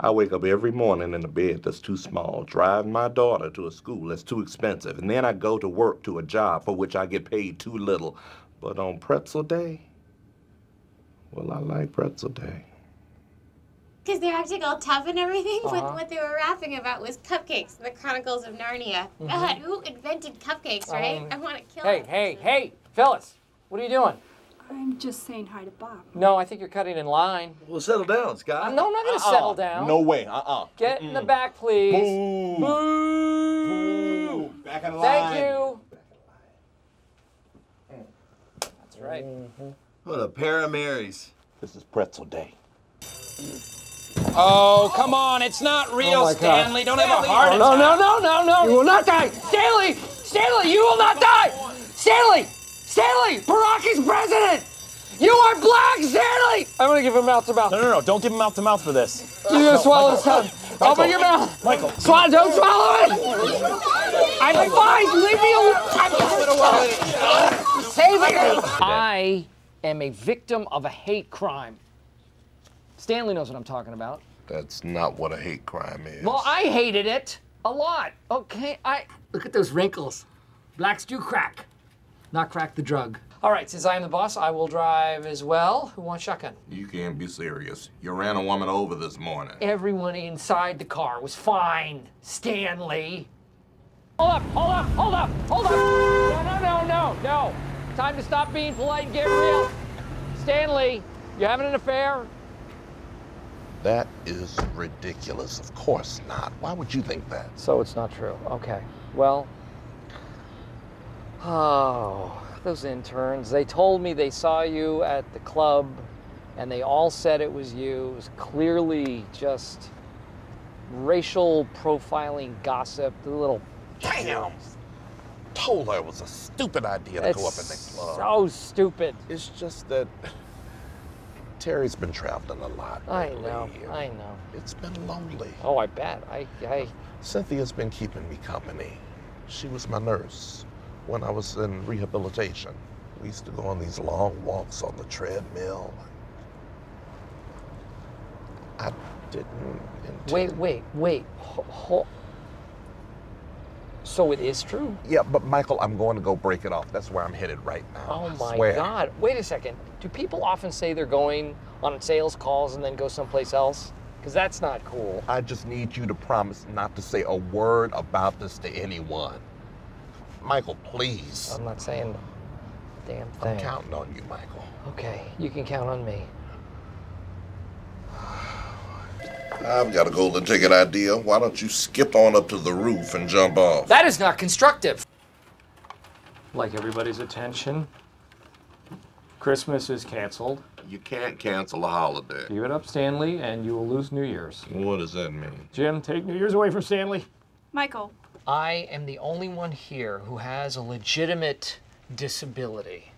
I wake up every morning in a bed that's too small, drive my daughter to a school that's too expensive, and then I go to work to a job for which I get paid too little. But on pretzel day, well, I like pretzel day. Because they're acting all tough and everything. Uh-huh. What, what they were rapping about was cupcakes, the Chronicles of Narnia. God, who invented cupcakes, right? Um, I want to kill Hey, him. hey, hey, Phyllis, what are you doing? I'm just saying hi to Bob. No, I think you're cutting in line. Well, settle down, Scott. No, I'm not gonna uh-uh. settle down. No way. Uh-uh. Get in the back, please. Boo. Boo. Back in line. Thank you. That's right. Mm-hmm. What a pair of Marys. This is pretzel day. Oh, come on. It's not oh real, my God. Stanley. Don't have a heart attack. no, no, no, no. no. You will not die. Stanley! Stanley, you will not die! Stanley! Stanley! Barack is president! You are black, Stanley! I'm gonna give him mouth to mouth. No, no, no. Don't give him mouth to mouth for this. You're gonna swallow his tongue. Open your mouth. Michael. Swallow, don't swallow it! I'm fine. Leave me alone. I'm Save it. I am a victim of a hate crime. Stanley knows what I'm talking about. That's not what a hate crime is. Well, I hated it a lot. Okay, I look at those wrinkles. Blacks do crack, not crack the drug. All right, since I am the boss, I will drive as well. Who wants shotgun? You can't be serious. You ran a woman over this morning. Everyone inside the car was fine. Stanley. Hold up, hold up, hold up, hold up. No, no, no, no, no. Time to stop being polite and get real. Stanley, you having an affair? That is ridiculous. Of course not. Why would you think that? So it's not true. Okay. Well, oh, those interns. They told me they saw you at the club and they all said it was you. It was clearly just racial profiling gossip, the little Damn! Told her it was a stupid idea to It's go up in the club. so stupid. It's just that Terry's been traveling a lot. I know. I know. It's been lonely. Oh, I bet. I, I, Cynthia's been keeping me company. She was my nurse when I was in rehabilitation. We used to go on these long walks on the treadmill. I didn't intend... wait, wait, wait. Ho, ho. So it is true? Yeah, but Michael, I'm going to go break it off. That's where I'm headed right now. Oh my. God. Wait a second. Do people often say they're going on sales calls and then go someplace else? Because that's not cool. I just need you to promise not to say a word about this to anyone. Michael, please. I'm not saying a damn I'm counting on you, Michael. Okay, you can count on me. I've got a golden ticket idea. Why don't you skip on up to the roof and jump off? That is not constructive. Like everybody's attention. Christmas is canceled. You can't cancel a holiday. Give it up, Stanley, and you will lose New Year's. What does that mean? Jim, take New Year's away from Stanley. Michael, I am the only one here who has a legitimate disability.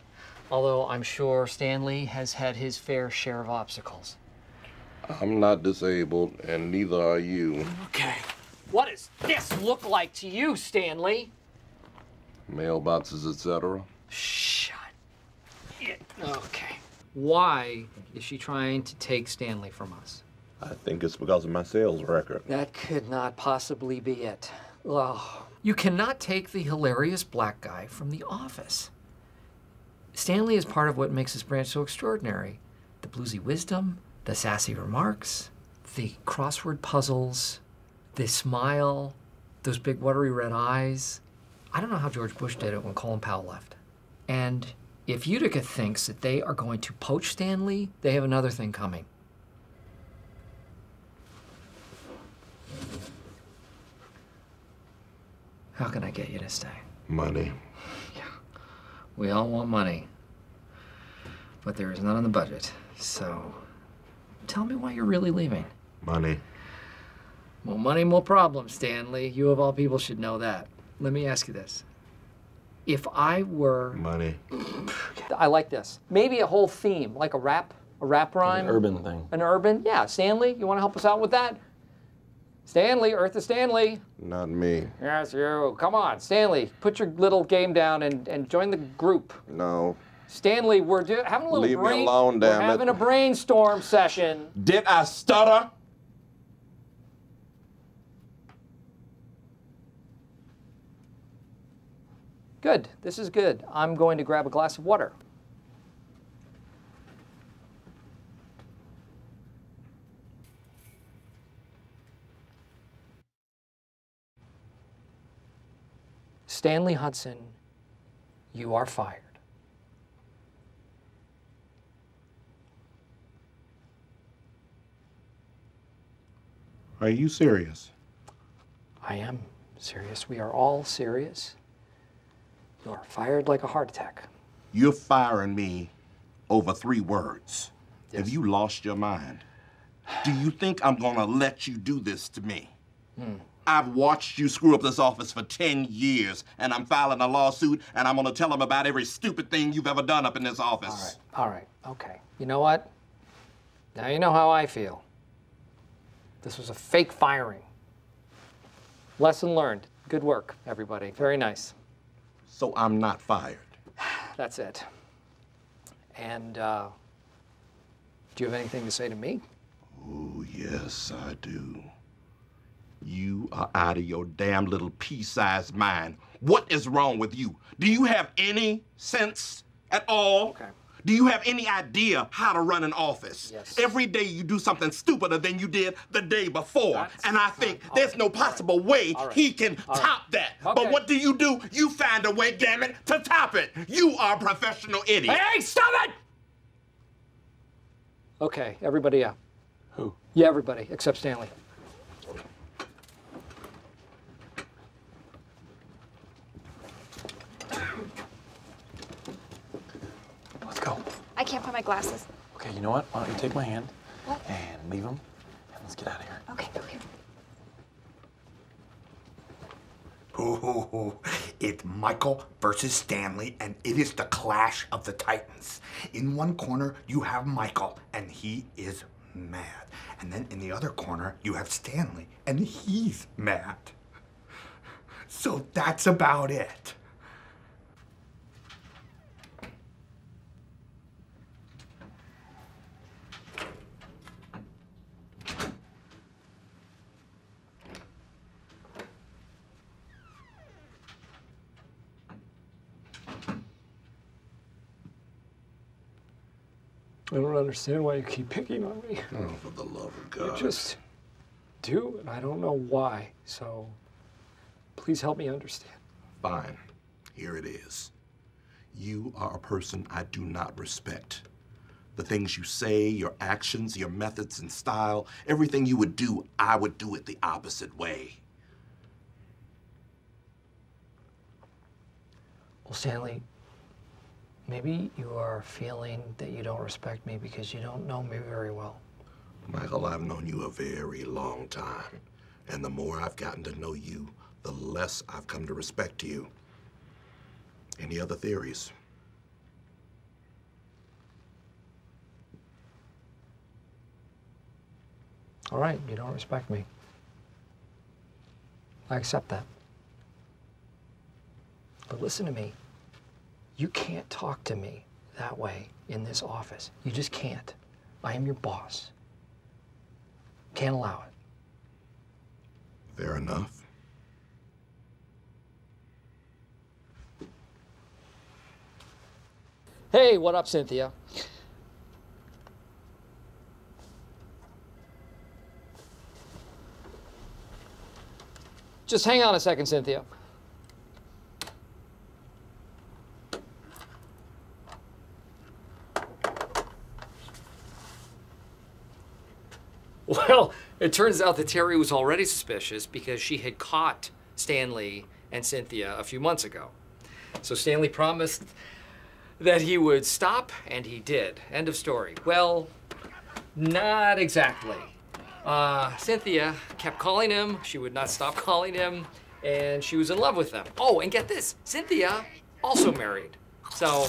Although I'm sure Stanley has had his fair share of obstacles. I'm not disabled, and neither are you. Okay. What does this look like to you, Stanley? Mailboxes, etc. Shut it. Okay. Why is she trying to take Stanley from us? I think it's because of my sales record. That could not possibly be it. Oh. You cannot take the hilarious black guy from the office. Stanley is part of what makes this branch so extraordinary. The bluesy wisdom, the sassy remarks, the crossword puzzles, the smile, those big watery red eyes. I don't know how George Bush did it when Colin Powell left. And if Utica thinks that they are going to poach Stanley, they have another thing coming. How can I get you to stay? Money. Yeah. We all want money, but there is none in the budget. So tell me why you're really leaving. Money. More money, more problems, Stanley. You of all people should know that. Let me ask you this. If I were. Money. I like this. Maybe a whole theme, like a rap, a rap rhyme. An urban thing. An urban? Yeah. Stanley, you want to help us out with that? Stanley, Earth of Stanley. Not me. Yes, you. Come on, Stanley. Put your little game down and, and join the group. No. Stanley, we're do- having a little Leave brain- me alone, damn we're having it. a brainstorm session. Did I stutter? Good. This is good. I'm going to grab a glass of water. Stanley Hudson, you are fired. Are you serious? I am serious. We are all serious. You are fired like a heart attack. You're firing me over three words. Have you lost your mind? Do you think I'm gonna let you do this to me? Hmm. I've watched you screw up this office for 10 years, and I'm filing a lawsuit, and I'm gonna tell them about every stupid thing you've ever done up in this office. All right, all right, okay. You know what? Now you know how I feel. This was a fake firing. Lesson learned. Good work, everybody. Very nice. So I'm not fired. That's it. And uh, do you have anything to say to me? Oh, yes, I do. You are out of your damn little pea-sized mind. What is wrong with you? Do you have any sense at all? Okay. Do you have any idea how to run an office? Yes. Every day you do something stupider than you did the day before. That's and I think fine. All there's no All right. possible way All right. he can All right. top that. Okay. But what do you do? You find a way, damn it, to top it. You are a professional idiot. Hey, stop it! Okay, everybody out. Who? Yeah, everybody, except Stanley. Let's go. I can't find my glasses. Okay, you know what? Why don't you take my hand and leave them, and let's get out of here. Okay, okay. Ooh, it's Michael versus Stanley, and it is the clash of the titans. In one corner, you have Michael, and he is mad. And then in the other corner, you have Stanley, and he's mad. So that's about it. I don't understand why you keep picking on me. Oh, for the love of You God. just do, and I don't know why. So please help me understand. Fine. Here it is. You are a person I do not respect. The things you say, your actions, your methods and style, everything you would do, I would do it the opposite way. Well, Stanley, maybe you are feeling that you don't respect me because you don't know me very well. Michael, I've known you a very long time. And the more I've gotten to know you, the less I've come to respect you. Any other theories? All right, you don't respect me. I accept that. But listen to me. You can't talk to me that way in this office. You just can't. I am your boss. Can't allow it. Fair enough. Hey, what up, Cynthia? Just hang on a second, Cynthia. Well, it turns out that Terry was already suspicious because she had caught Stanley and Cynthia a few months ago. So Stanley promised that he would stop, and he did. End of story. Well, not exactly. Uh, Cynthia kept calling him. She would not stop calling him, and she was in love with him. Oh, and get this Cynthia also married. So